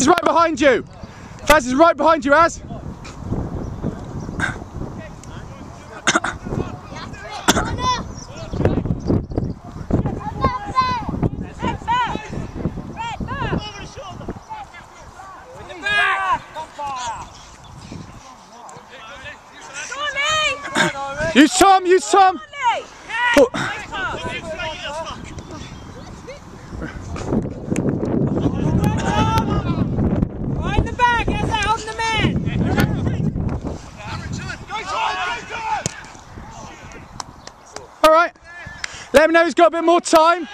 He's right behind you. Faz is right behind you, Az. Use Tom, use Tom. All right. Let him know he's got a bit more time.